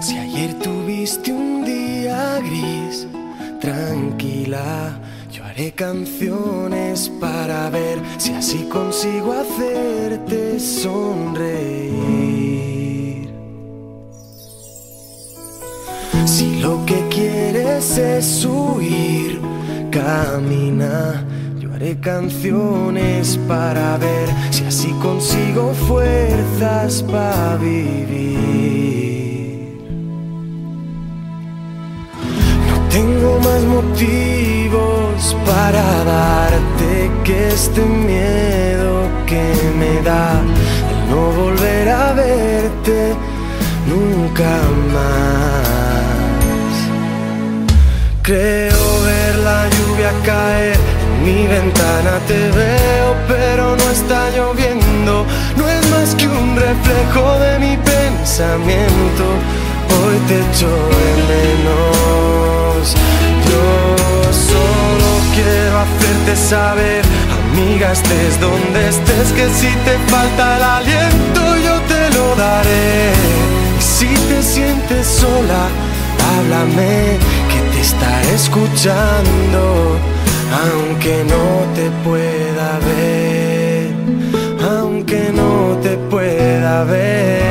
Si ayer tuviste un día gris, tranquila, yo haré canciones para ver si así consigo hacerte sonreír. Si lo que quieres es huir, camina. Yo haré canciones para ver si así consigo fuerzas para vivir. Tengo más motivos para darte que este miedo que me da el no volver a verte nunca más. Creo ver la lluvia caer en mi ventana, te veo, pero no está lloviendo. No es más que un reflejo de mi pensamiento. Hoy te echo de menos. Saber, amiga, estés donde estés, que si te falta el aliento, yo te lo daré. Y si te sientes sola, háblame, que te estaré escuchando, aunque no te pueda ver, aunque no te pueda ver.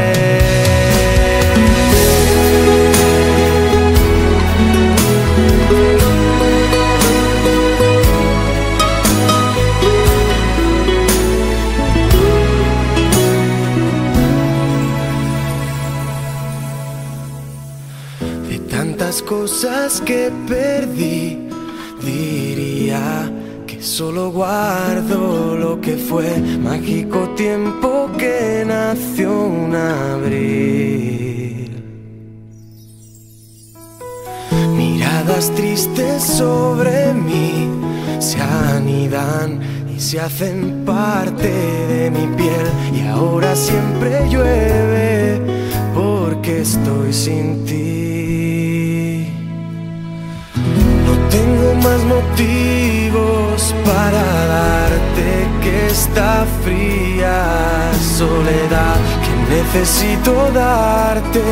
De tantas cosas que perdí, diría que solo guardo lo que fue mágico tiempo que nació un abril. Miradas tristes sobre mí se anidan y se hacen parte de mi piel y ahora siempre llueve porque estoy sin ti. Más motivos para darte que esta fría soledad que necesito darte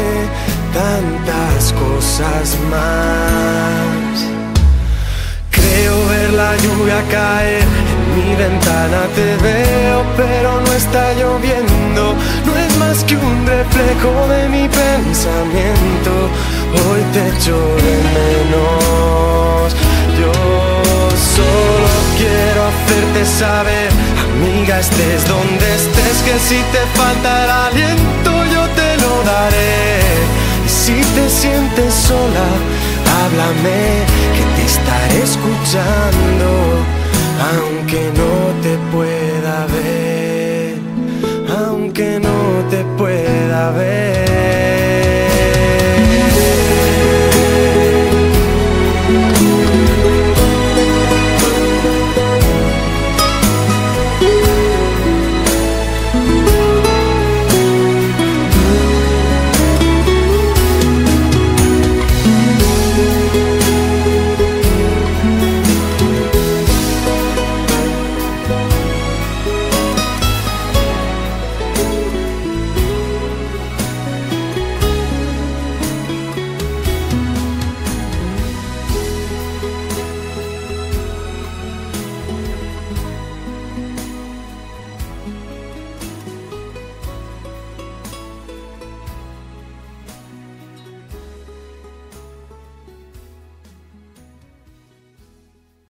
tantas cosas más. Creo ver la lluvia caer en mi ventana, te veo, pero no está lloviendo. No es más que un reflejo de mi pensamiento. Hoy te echo menos. Amiga, estés donde estés, que si te falta el aliento, yo te lo daré. Y si te sientes sola, háblame, que te estaré escuchando, aunque no te pueda